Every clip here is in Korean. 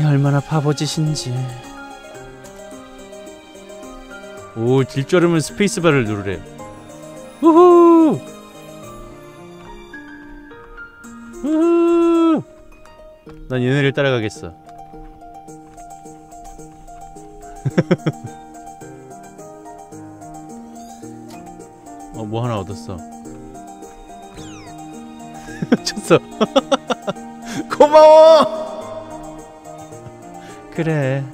이 얼마나 바보짓인지. 오, 알으면 스페이스바를 누르래. 우후! 우후! 난 얘네를 따라가겠어. 어, 뭐 하나 얻었어. 쳤어. 고마워! 그래.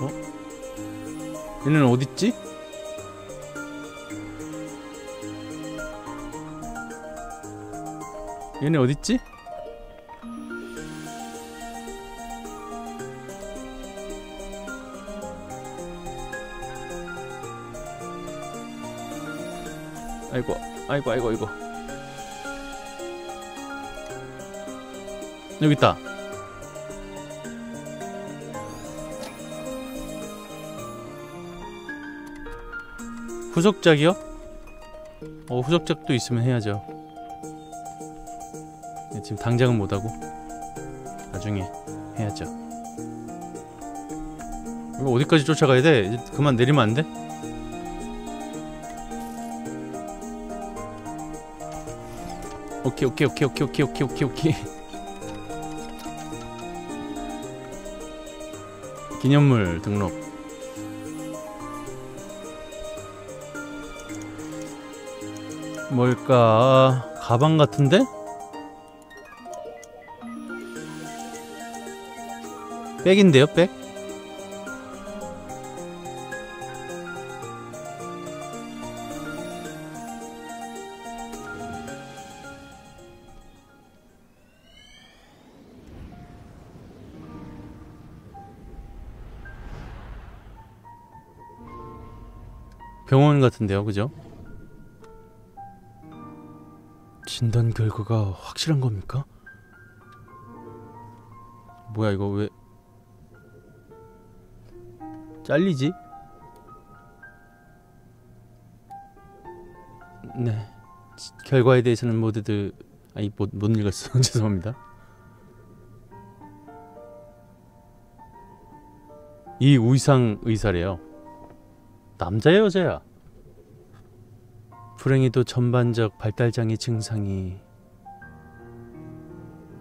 어? 얘는 어딨지? 얘네 어딨지? 아이고 아이고 아이고 아이고 여기 있다 후속작이요? 어 후속작도 있으면 해야죠 네, 지금 당장은 못하고 나중에 해야죠 이거 어디까지 쫓아가야 돼? 그만 내리면 안 돼? 오케이 오케이 오케이 오케이 오케이 오케이 오케이 기념물 등록 뭘까 가방 같은데? 백인데요 백? 병원 같은데요, 그죠? 진단 결과가 확실한 겁니까? 뭐야 이거 왜 잘리지? 네 지- 결과에 대해서는 모두들 아니 못, 못 읽었어 죄송합니다 이 우상 의사래요 남자야 여자야? 불행히도 전반적 발달장애 증상이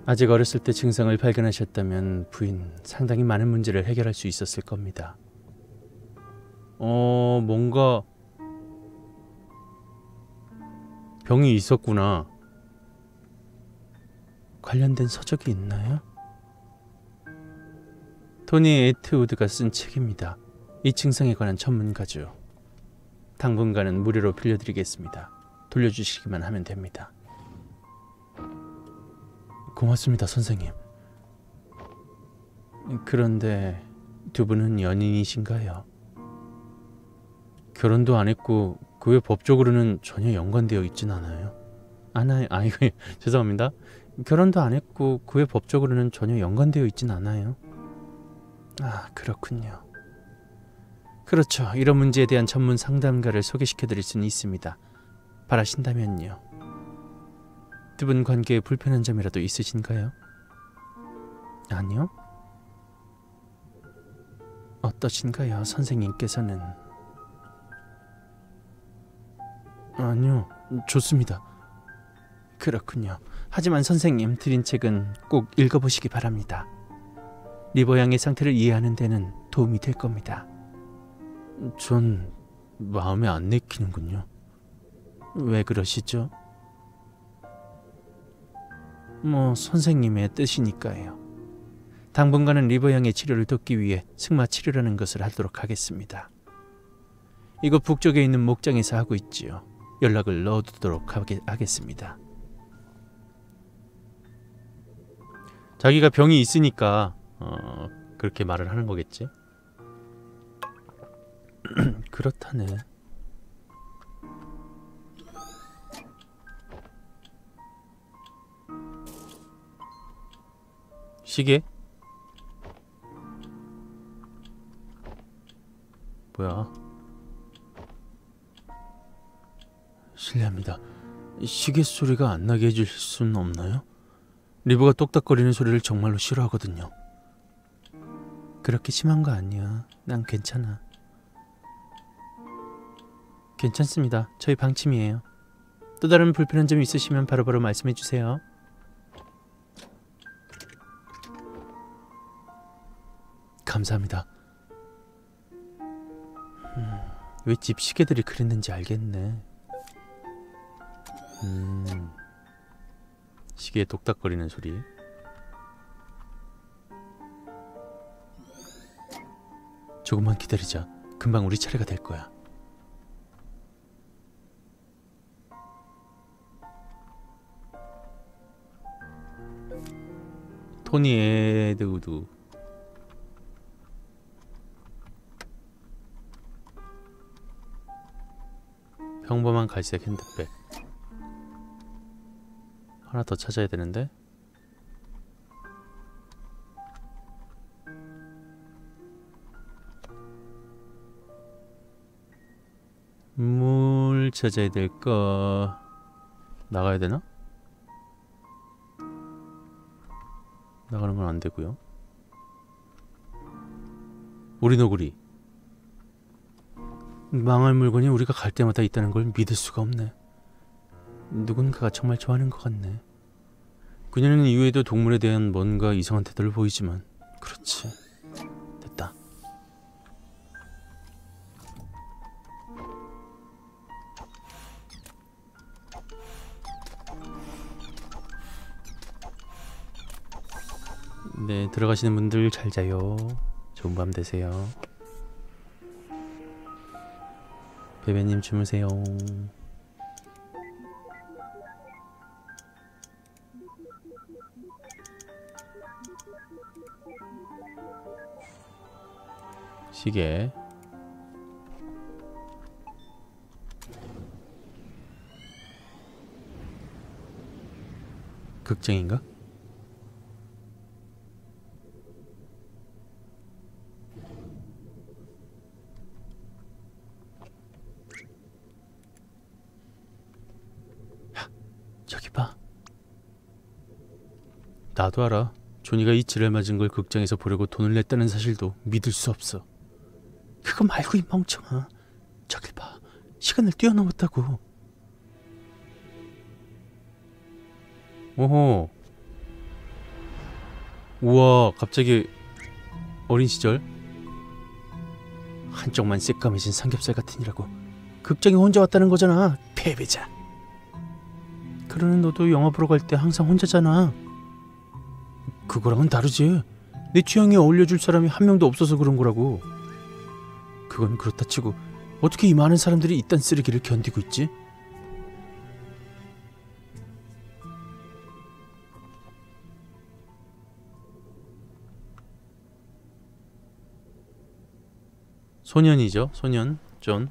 아직 어렸을 때 증상을 발견하셨다면 부인 상당히 많은 문제를 해결할 수 있었을 겁니다. 어, 뭔가 병이 있었구나. 관련된 서적이 있나요? 토니 에트우드가 쓴 책입니다. 이 증상에 관한 전문가죠. 당분간은 무료로 빌려드리겠습니다. 돌려주시기만 하면 됩니다. 고맙습니다, 선생님. 그런데 두 분은 연인이신가요? 결혼도 안 했고 그 외 법적으로는 전혀 연관되어 있진 않아요. 않아요. 아 이거 죄송합니다. 결혼도 안 했고 그 외 법적으로는 전혀 연관되어 있진 않아요. 아 그렇군요. 그렇죠. 이런 문제에 대한 전문 상담가를 소개시켜 드릴 수는 있습니다. 바라신다면요. 두 분 관계에 불편한 점이라도 있으신가요? 아니요. 어떠신가요, 선생님께서는? 아니요, 좋습니다. 그렇군요. 하지만 선생님 드린 책은 꼭 읽어보시기 바랍니다. 리버 양의 상태를 이해하는 데는 도움이 될 겁니다. 전 마음에 안 내키는군요. 왜 그러시죠? 뭐 선생님의 뜻이니까요. 당분간은 리버 양의 치료를 돕기 위해 승마 치료라는 것을 하도록 하겠습니다. 이곳 북쪽에 있는 목장에서 하고 있지요. 연락을 넣어두도록 하겠습니다. 자기가 병이 있으니까 어, 그렇게 말을 하는 거겠지. 그렇다네. 시계? 뭐야? 실례합니다. 시계 소리가 안 나게 해줄 수는 없나요? 리브가 똑딱거리는 소리를 정말로 싫어하거든요. 그렇게 심한 거 아니야. 난 괜찮아. 괜찮습니다. 저희 방침이에요. 또 다른 불편한 점 있으시면 바로 바로 말씀해 주세요. 감사합니다. 음, 왜 집 시계들이 그랬는지 알겠네. 음, 시계에 똑딱거리는 소리. 조금만 기다리자. 금방 우리 차례가 될 거야. 토니 에드우드 평범한 갈색 핸드백. 하나 더 찾아야 되는데? 물 찾아야 될까? 나가야 되나? 나가는 건 안 되고요 우리 너구리 망할 물건이 우리가 갈 때마다 있다는 걸 믿을 수가 없네. 누군가가 정말 좋아하는 것 같네. 그녀는 이후에도 동물에 대한 뭔가 이상한 태도를 보이지만 그렇지. 네, 들어가시는 분들 잘 자요. 좋은 밤 되세요. 베베님 주무세요. 시계 극장인가? 저기 봐. 나도 알아. 조니가 이 지랄 맞은 걸 극장에서 보려고 돈을 냈다는 사실도 믿을 수 없어. 그거 말고 이 멍청아. 저길 봐. 시간을 뛰어넘었다고. 오호. 우와, 갑자기 어린 시절 한쪽만 새까매진 삼겹살 같으니라고 극장에 혼자 왔다는 거잖아. 패배자. 그러는 너도 영화 보러 갈 때 항상 혼자잖아. 그거랑은 다르지. 내 취향에 어울려줄 사람이 한 명도 없어서 그런 거라고. 그건 그렇다 치고 어떻게 이 많은 사람들이 이딴 쓰레기를 견디고 있지? 소년이죠, 소년, 존.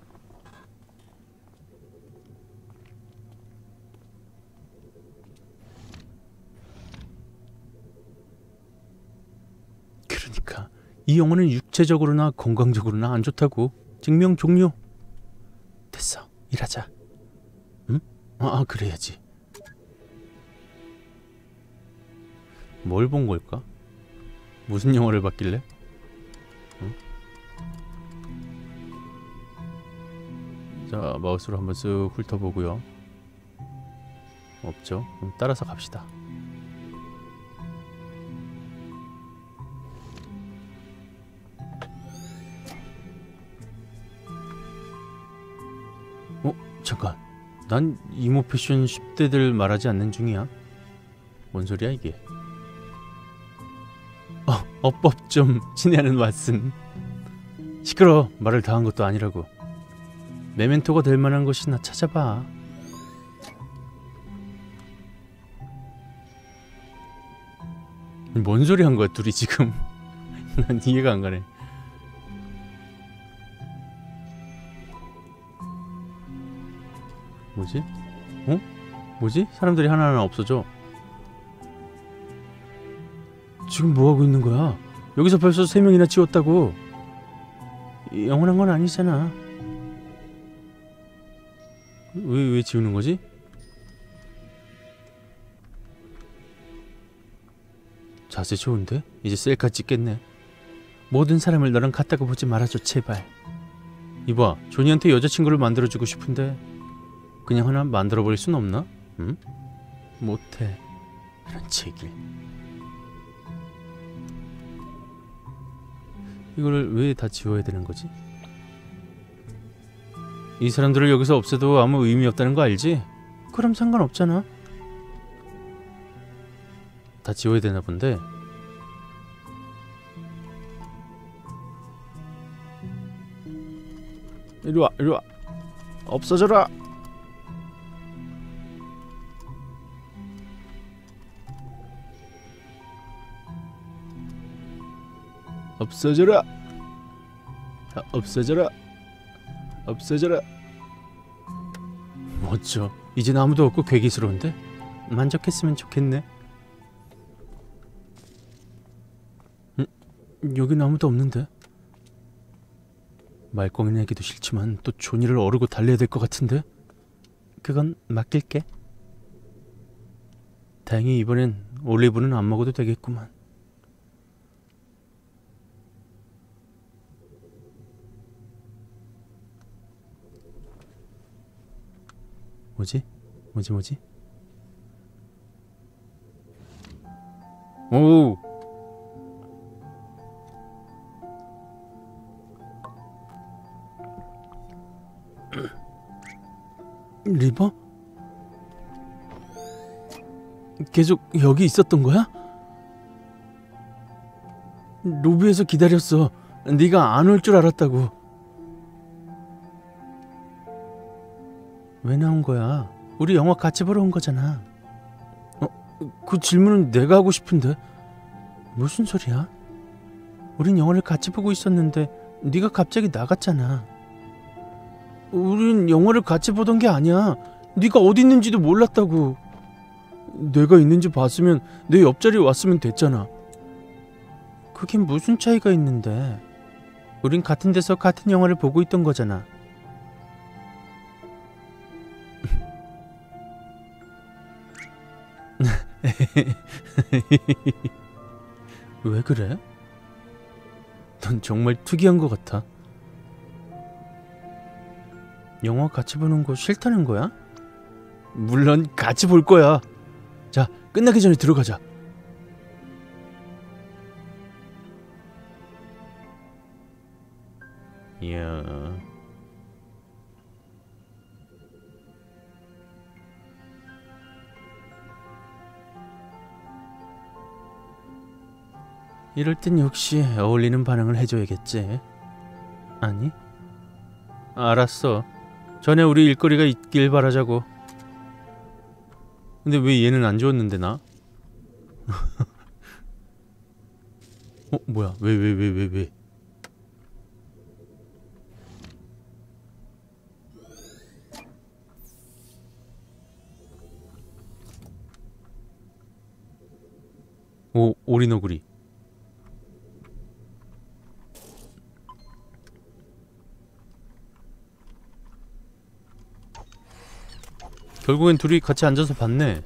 그러니까 이 영혼은 육체적으로나 건강적으로나 안 좋다고 증명 종료 됐어 일하자 응? 아, 아 그래야지 뭘 본 걸까? 무슨 영화를 봤길래? 응? 자 마우스로 한번 쓱 훑어보고요 없죠? 따라서 갑시다 잠깐 난 이모 패션 10대들 말하지 않는 중이야. 뭔 소리야 이게? 어, 어법 좀 친애하는 왓슨 시끄러 말을 다 한 것도 아니라고. 메멘토가 될 만한 것이나 찾아봐. 뭔 소리 한 거야 둘이 지금? 난 이해가 안 가네 뭐지? 어? 뭐지? 사람들이 하나하나 없어져 지금 뭐하고 있는 거야? 여기서 벌써 3명이나 지웠다고 영원한 건 아니잖아 왜, 왜 지우는 거지? 자세 좋은데? 이제 셀카 찍겠네 모든 사람을 너랑 같다고 보지 말아줘 제발 이봐 존이한테 여자친구를 만들어주고 싶은데 그냥 하나 만들어버릴 순 없나? 응? 못해. 이런 제길. 이거를 왜 다 지워야 되는 거지? 이 사람들을 여기서 없애도 아무 의미 없다는 거 알지? 그럼 상관없잖아. 다 지워야 되나 본데. 이리 와, 이리 와. 없어져라. 없어져라. 아, 없어져라. 없어져라. 멋져. 이젠 아무도 없고 괴기스러운데 만족했으면 좋겠네. 음, 여긴 아무도 없는데. 말꺼이 내기도 싫지만 또 조니를 어르고 달려야 될 것 같은데. 그건 맡길게. 다행히 이번엔 올리브는 안 먹어도 되겠구만. 뭐지? 뭐지 뭐지? 오! 리버? 계속 여기 있었던 거야? 로비에서 기다렸어. 네가 안 올 줄 알았다고. 왜 나온 거야? 우리 영화 같이 보러 온 거잖아. 어, 그 질문은 내가 하고 싶은데 무슨 소리야? 우린 영화를 같이 보고 있었는데 네가 갑자기 나갔잖아. 우린 영화를 같이 보던 게 아니야. 네가 어디 있는지도 몰랐다고. 내가 있는지 봤으면 내 옆자리에 왔으면 됐잖아. 그게 무슨 차이가 있는데? 우린 같은 데서 같은 영화를 보고 있던 거잖아. 왜 그래? 넌 정말 특이한 것 같아. 영화 같이 보는 거 싫다는 거야? 물론 같이 볼 거야. 자, 끝나기 전에 들어가자. 이야. 이럴 땐 역시 어울리는 반응을 해줘야겠지. 아니? 알았어. 전에 우리 일거리가 있길 바라자고. 근데 왜 얘는 안 좋았는데 나? 어 뭐야? 왜 왜 왜 왜 왜? 오 오리너구리. 결국엔 둘이 같이 앉아서 봤네.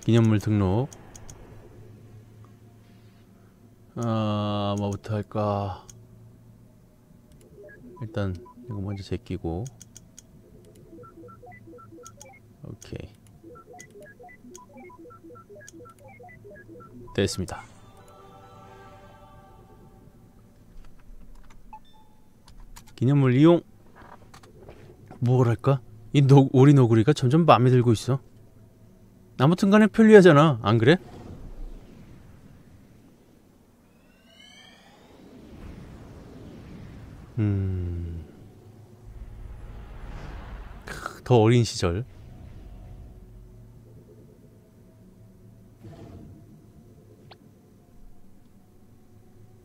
기념물 등록. 아, 뭐부터 할까? 일단 이거 먼저 제끼고. 오케이. 됐습니다. 기념물 이용. 뭐랄까? 이 노, 오리 너구리가 점점 마음에 들고 있어. 아무튼 간에 편리하잖아. 안 그래? 음... 더 어린 시절.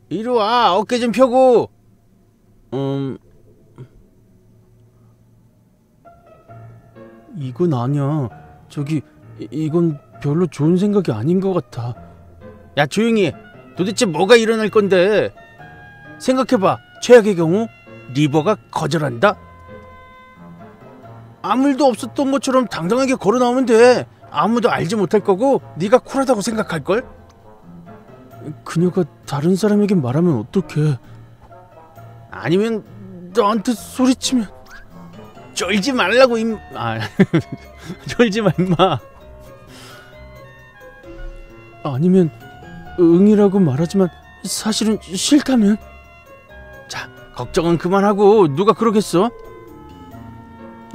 이리와. 어깨 좀 펴고 음 이건 아니야. 저기 이, 이건 별로 좋은 생각이 아닌 것 같아. 야 조용히 해. 도대체 뭐가 일어날 건데? 생각해봐. 최악의 경우 리버가 거절한다. 아무 일도 없었던 것처럼 당당하게 걸어 나오면 돼. 아무도 알지 못할 거고 네가 쿨하다고 생각할 걸. 그녀가 다른 사람에게 말하면 어떡해? 아니면 너한테 소리치면 쫄지 말라고 임. 아 쫄지 마 임마. 아니면 응이라고 말하지만 사실은 싫다면 자 걱정은 그만하고 누가 그러겠어?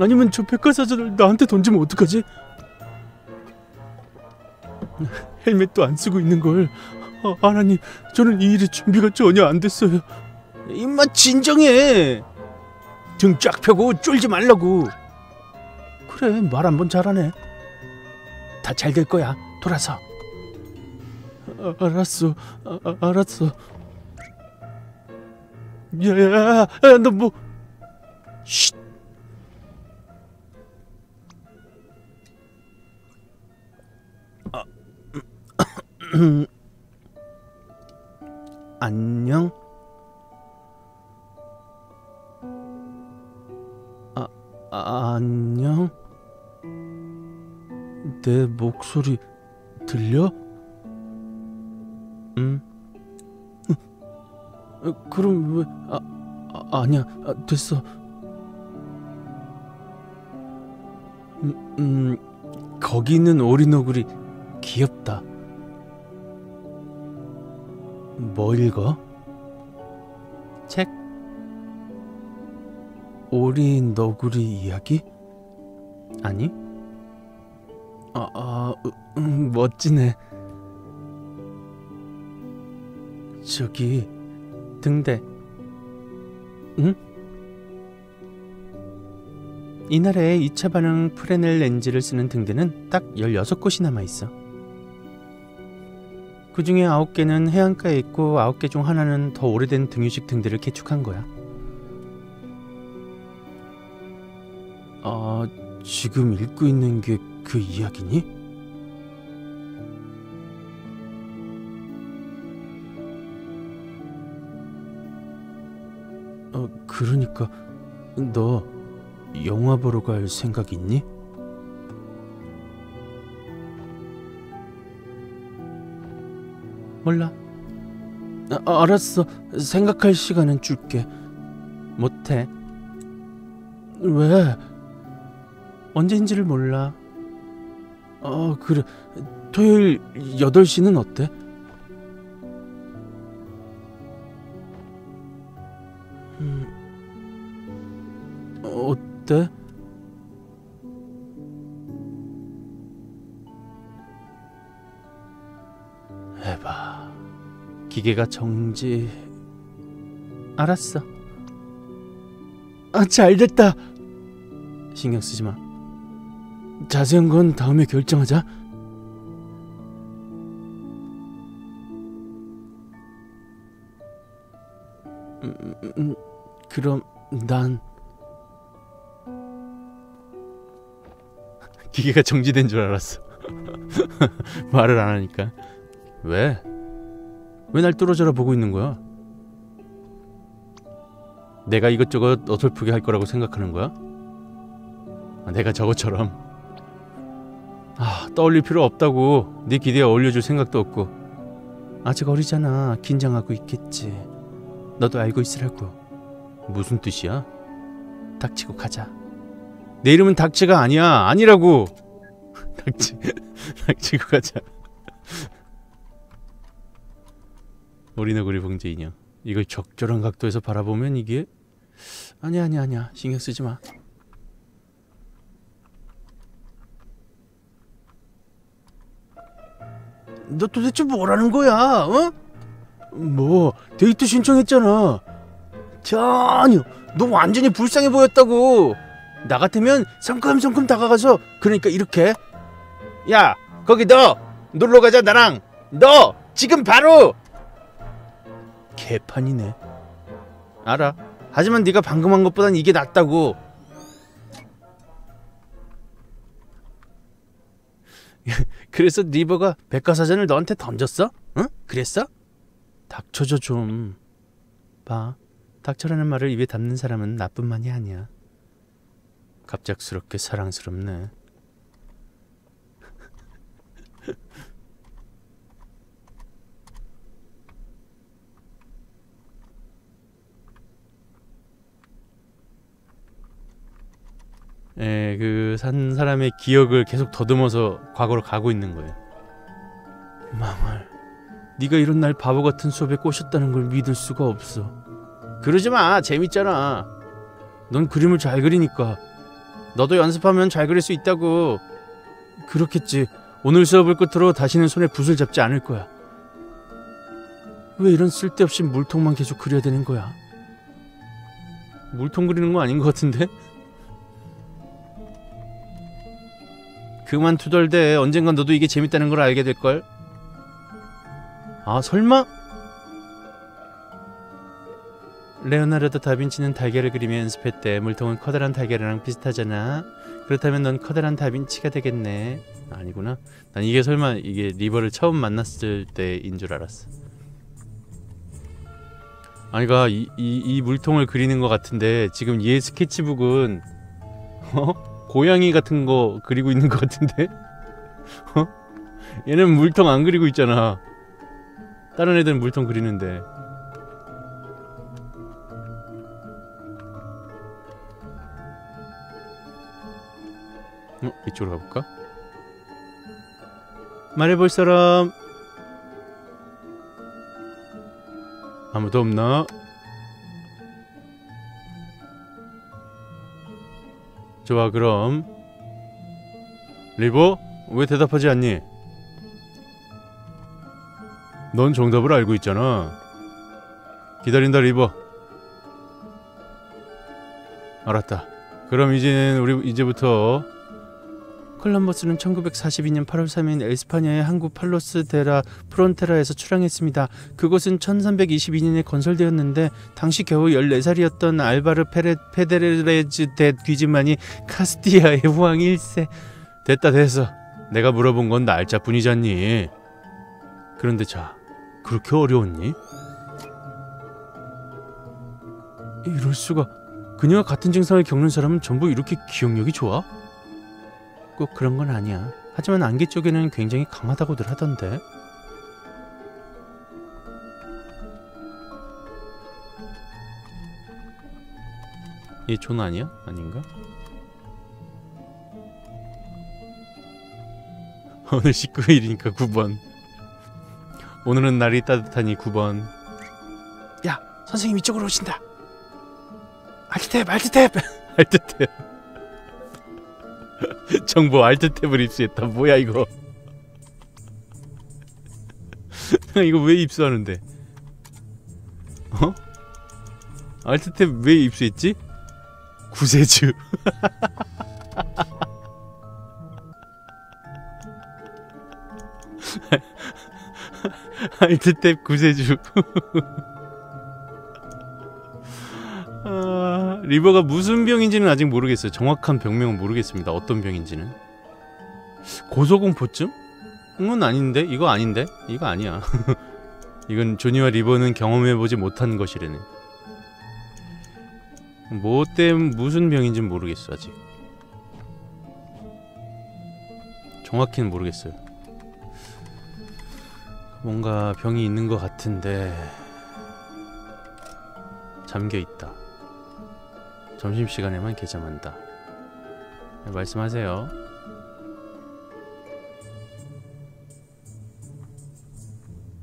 아니면 저 백과사전을 나한테 던지면 어떡하지? 헬멧도 안 쓰고 있는 걸 아, 하나님 저는 이 일의 준비가 전혀 안 됐어요 임마 진정해. 등 쫙 펴고 쫄지 말라고. 그래 말 한 번 잘하네. 다 잘 될 거야. 돌아서. 아, 알았어. 아, 아, 알았어. 야야야 너뭐. 쉿. 안녕? 아, 아, 안녕? 내 목소리 들려? 응? 어, 그럼 왜, 아, 아 아니야, 아, 됐어. 음, 음, 거기 있는 오리너구리 귀엽다. 뭐 읽어? 책? 오리 너구리 이야기? 아니? 아, 아 음, 멋지네. 저기 등대. 응? 이날에 2차 반응 프레넬 렌즈를 쓰는 등대는 딱 16곳이 남아 있어. 그 중에 9개는 해안가에 있고 9개 중 하나는 더 오래된 등유식 등대를 개축한 거야. 아, 지금 읽고 있는 게 그 이야기니? 어, 그러니까 너 영화 보러 갈 생각 있니? 몰라. 아, 알았어. 생각할 시간은 줄게. 못해. 왜? 언제인지를 몰라. 어, 그래. 토요일 8시는 어때? 음, 어때? 해봐. 기계가 정지. 알았어. 아, 잘 됐다. 신경 쓰지 마. 자세한 건 다음에 결정하자. 음, 음, 음, 그럼 난 기계가 정지된 줄 알았어. 말을 안 하니까. 왜? 왜 날 뚫어져라 보고 있는 거야? 내가 이것저것 어설프게 할 거라고 생각하는 거야? 아, 내가 저것처럼 아 떠올릴 필요 없다고 네 기대에 어울려줄 생각도 없고. 아직 어리잖아. 긴장하고 있겠지. 너도 알고 있으라고. 무슨 뜻이야? 닥치고 가자. 내 이름은 닥치가 아니야. 아니라고. 닥치 닥치고 가자. 오리너구리 봉제 인형. 이걸 적절한 각도에서 바라보면 이게? 아니야 아니야 아니야. 신경 쓰지 마 너 도대체 뭐라는 거야? 어? 뭐 데이트 신청했잖아. 전혀. 너 완전히 불쌍해 보였다고. 나 같으면 성큼성큼 다가가서 그러니까 이렇게 야 거기 너 놀러 가자 나랑 너 지금 바로 개판이네. 알아. 하지만 네가 방금 한 것보단 이게 낫다고. 그래서 리버가 백과사전을 너한테 던졌어? 응? 그랬어? 닥쳐줘 좀. 봐. 닥쳐라는 말을 입에 담는 사람은 나뿐만이 아니야. 갑작스럽게 사랑스럽네. 예, 그 산 사람의 기억을 계속 더듬어서 과거로 가고 있는 거예요. 망할. 네가 이런 날 바보 같은 수업에 꼬셨다는 걸 믿을 수가 없어. 그러지 마. 재밌잖아. 넌 그림을 잘 그리니까. 너도 연습하면 잘 그릴 수 있다고. 그렇겠지. 오늘 수업을 끝으로 다시는 손에 붓을 잡지 않을 거야. 왜 이런 쓸데없이 물통만 계속 그려야 되는 거야? 물통 그리는 거 아닌 것 같은데? 그만 투덜대. 언젠간 너도 이게 재밌다는 걸 알게 될걸? 아, 설마? 레오나르도 다빈치는 달걀을 그리며 연습했대. 물통은 커다란 달걀이랑 비슷하잖아. 그렇다면 넌 커다란 다빈치가 되겠네. 아니구나. 난 이게 설마 이게 리버를 처음 만났을 때인 줄 알았어. 아니가 이, 이, 이 물통을 그리는 것 같은데 지금 얘 스케치북은 어? 고양이 같은 거 그리고 있는 것 같은데? 어? 얘는 물통 안 그리고 있잖아. 다른 애들은 물통 그리는데. 어? 이쪽으로 가볼까? 말해볼 사람 아무도 없나? 좋아 그럼. 리버 왜 대답하지 않니? 넌 정답을 알고 있잖아. 기다린다 리버 알았다. 그럼 이제는 우리 이제부터 콜럼버스는 1942년 8월 3일 에스파냐의 항구 팔로스 데라 프론테라에서 출항했습니다. 그곳은 1322년에 건설되었는데 당시 겨우 14살이었던 알바르 페레, 페데레즈 대 귀즈만이 카스티아의 후왕 1세 됐다 됐어. 내가 물어본 건 날짜뿐이잖니. 그런데 자, 그렇게 어려웠니? 이럴 수가. 그녀와 같은 증상을 겪는 사람은 전부 이렇게 기억력이 좋아? 꼭 그런 건 아니야. 하지만 안개 쪽에는 굉장히 강하다고들 하던데. 얘 존 아니야? 아닌가? 오늘 19일이니까 9번. 오늘은 날이 따뜻하니 9번. 야, 선생님 이쪽으로 오신다. Alt Tab, Alt Tab, Alt Tab. 정보 Alt Tab을 입수했다. 뭐야 이거? 이거 왜 입수하는데? 어? 알트 탭 왜 입수했지? 구세주. 알트 탭 구세주. 리버가 무슨 병인지는 아직 모르겠어요. 정확한 병명은 모르겠습니다. 어떤 병인지는. 고소공포증? 은 아닌데? 이거 아닌데? 이거 아니야. 이건 조니와 리버는 경험해보지 못한 것이래네. 뭐 때문에 무슨 병인지는 모르겠어 아직. 정확히는 모르겠어요. 뭔가 병이 있는 것 같은데 잠겨 있다. 점심시간에만 개점한다. 네, 말씀하세요.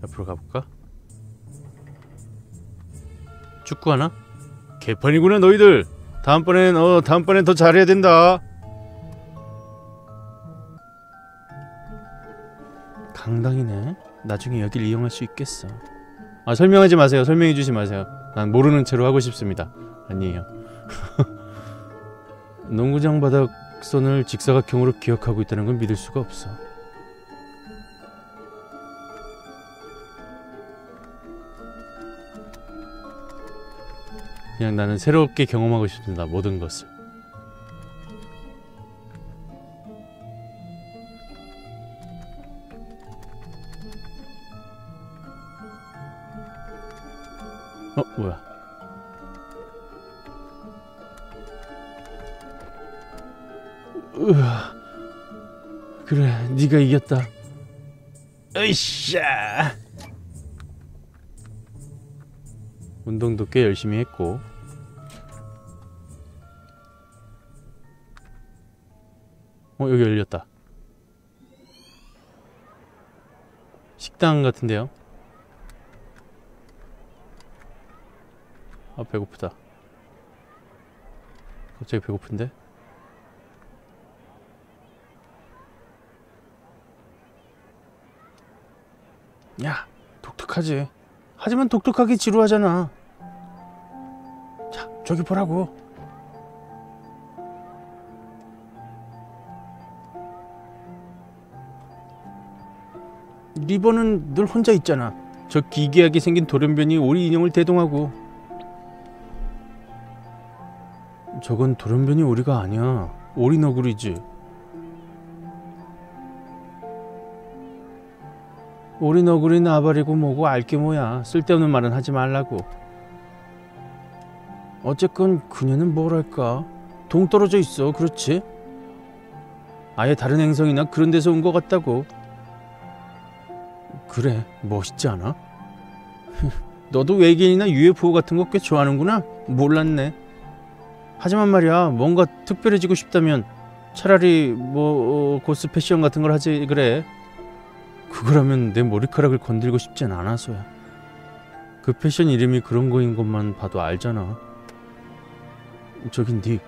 옆으로 가볼까? 축구하나? 개판이구나 너희들! 다음번엔 어 다음번엔 더 잘해야 된다. 강당이네. 나중에 여길 이용할 수 있겠어. 아 설명하지 마세요. 설명해주지 마세요. 난 모르는 채로 하고 싶습니다. 아니에요. 농구장 바닥선을 직사각형으로 기억하고 있다는 걸 믿을 수가 없어. 그냥 나는 새롭게 경험하고 싶습니다. 모든 것을. 이겼다. 으쌰. 운동도 꽤 열심히 했고. 어, 여기 열렸다. 식당 같은데요? 아, 배고프다. 갑자기 배고픈데? 야, 독특하지. 하지만 독특하게 지루하잖아. 자, 저기 보라고. 리버는 늘 혼자 있잖아. 저 기괴하게 생긴 돌연변이 오리 인형을 대동하고. 저건 돌연변이 오리가 아니야. 오리 너구리지. 오리 너구리 나발이고 뭐고 알게 뭐야. 쓸데없는 말은 하지 말라고. 어쨌건 그녀는 뭐랄까 동떨어져 있어. 그렇지? 아예 다른 행성이나 그런 데서 온 것 같다고. 그래 멋있지 않아? 너도 외계인이나 UFO 같은 거 꽤 좋아하는구나? 몰랐네. 하지만 말이야 뭔가 특별해지고 싶다면 차라리 뭐 어, 고스 패션 같은 걸 하지 그래. 그거라면 내 머리카락을 건들고 싶진 않아서야. 그 패션 이름이 그런 거인 것만 봐도 알잖아. 저긴 닉.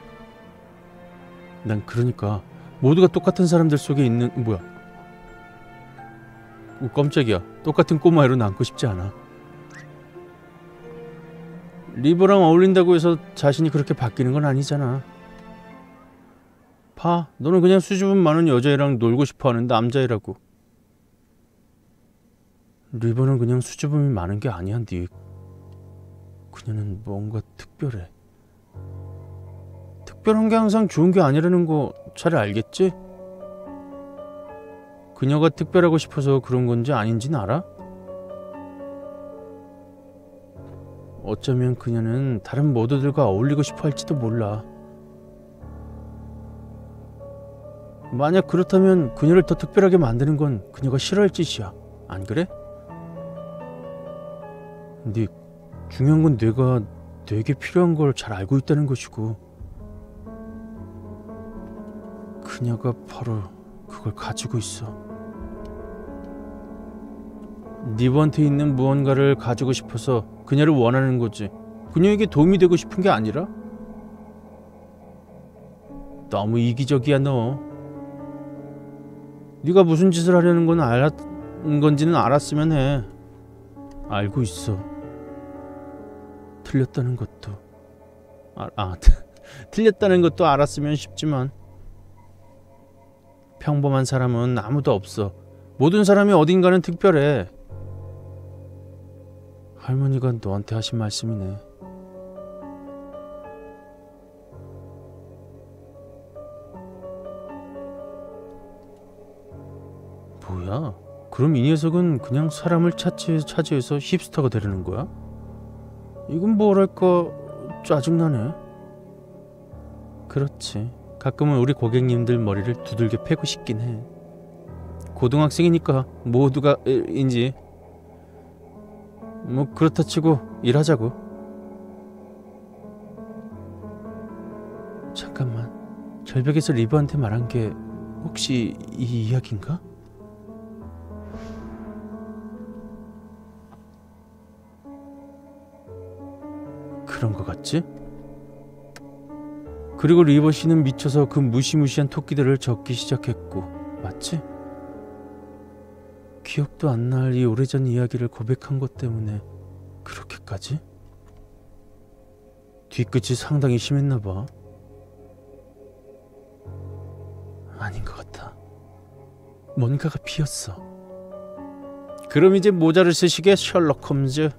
난 그러니까 모두가 똑같은 사람들 속에 있는 뭐야? 오, 깜짝이야. 똑같은 꼬마애로 남고 싶지 않아. 리버랑 어울린다고 해서 자신이 그렇게 바뀌는 건 아니잖아. 봐, 너는 그냥 수줍음 많은 여자애랑 놀고 싶어 하는 남자애라고. 리버는 그냥 수줍음이 많은 게 아니야, 닉. 그녀는 뭔가 특별해. 특별한 게 항상 좋은 게 아니라는 거 잘 알겠지? 그녀가 특별하고 싶어서 그런 건지 아닌지는 알아? 어쩌면 그녀는 다른 모두들과 어울리고 싶어 할지도 몰라. 만약 그렇다면 그녀를 더 특별하게 만드는 건 그녀가 싫어할 짓이야. 안 그래? 닉, 중요한 건 내가 되게 필요한 걸 잘 알고 있다는 것이고 그녀가 바로 그걸 가지고 있어. 니한테 있는 무언가를 가지고 싶어서 그녀를 원하는 거지. 그녀에게 도움이 되고 싶은 게 아니라? 너무 이기적이야 너. 네가 무슨 짓을 하려는 건 알았는 건지는 알았으면 해. 알고 있어. 틀렸다는 것도 아, 아 틀렸다는 것도 알았으면 쉽지만 평범한 사람은 아무도 없어. 모든 사람이 어딘가는 특별해. 할머니가 너한테 하신 말씀이네. 뭐야? 그럼 이 녀석은 그냥 사람을 차지, 차지해서 힙스터가 되려는 거야? 이건 뭐랄까 짜증나네. 그렇지. 가끔은 우리 고객님들 머리를 두들겨 패고 싶긴 해. 고등학생이니까 모두가 인지. 뭐 그렇다 치고 일하자고. 잠깐만. 절벽에서 리브한테 말한 게 혹시 이 이야기인가? 그런 것 같지? 그리고 리버 씨는 미쳐서 그 무시무시한 토끼들을 적기 시작했고, 맞지? 기억도 안 날 이 오래전 이야기를 고백한 것 때문에 그렇게까지? 뒤끝이 상당히 심했나 봐. 아닌 것 같아. 뭔가가 비었어. 그럼 이제 모자를 쓰시게 셜록 홈즈.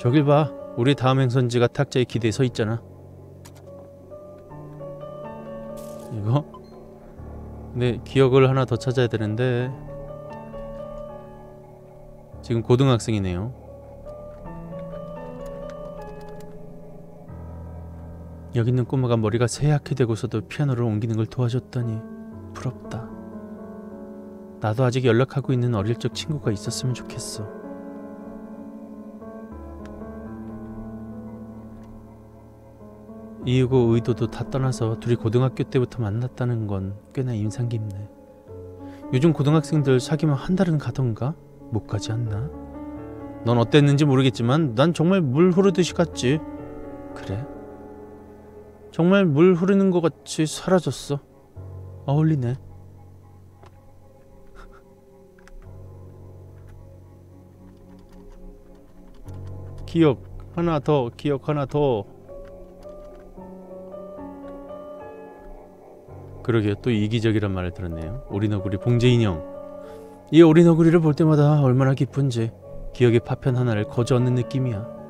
저길 봐. 우리 다음 행선지가 탁자에 기대서 해 있잖아. 이거? 네, 기억을 하나 더 찾아야 되는데 지금 고등학생이네요. 여기 있는 꼬마가 머리가 새하얗게 되고서도 피아노를 옮기는 걸 도와줬더니 부럽다. 나도 아직 연락하고 있는 어릴 적 친구가 있었으면 좋겠어. 이유고 의도도 다 떠나서 둘이 고등학교 때부터 만났다는 건 꽤나 인상 깊네. 요즘 고등학생들 사귀면 한 달은 가던가? 못 가지 않나? 넌 어땠는지 모르겠지만 난 정말 물 흐르듯이 갔지. 그래? 정말 물 흐르는 것 같이 사라졌어. 어울리네. 기억 하나 더, 기억 하나 더. 그러게요. 또 이기적이란 말을 들었네요. 오리너구리 봉제 인형. 이 오리너구리를 볼 때마다 얼마나 기쁜지 기억의 파편 하나를 거저 얻는 느낌이야.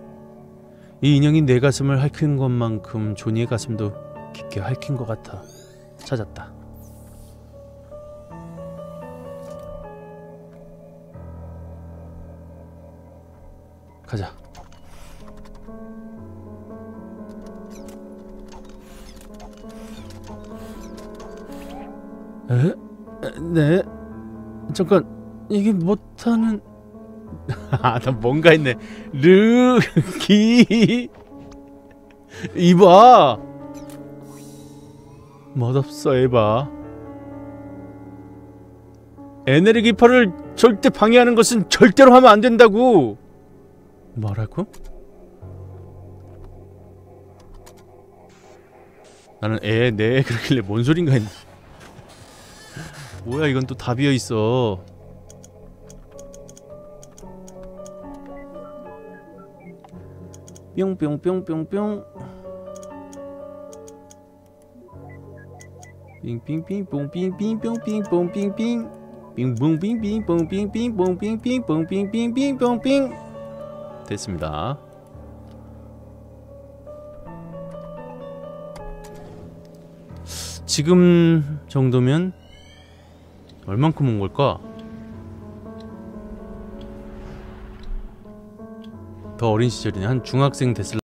이 인형이 내 가슴을 핥힌 것만큼 조니의 가슴도 깊게 핥힌 것 같아. 찾았다. 가자. 에? 에, 네? 잠깐 이게 못하는 아나 뭔가 했네 르기 이봐 멋없어 에바 에네르기파를 절대 방해하는 것은 절대로 하면 안 된다고 뭐라고? 나는 에, 네 그러길래 뭔 소린가 했네 뭐야 이건 또 다 비어있어. 뿅뿅뿅뿅뿅. 빙빙빙뽕빙빙뽕빙뽕빙빙 빙붕빙빙뽕빙빙뽕빙빙뽕빙빙뽕빙. 됐습니다. 지금 정도면 얼만큼 온 걸까? 더 어린 시절이네 한 중학생 됐을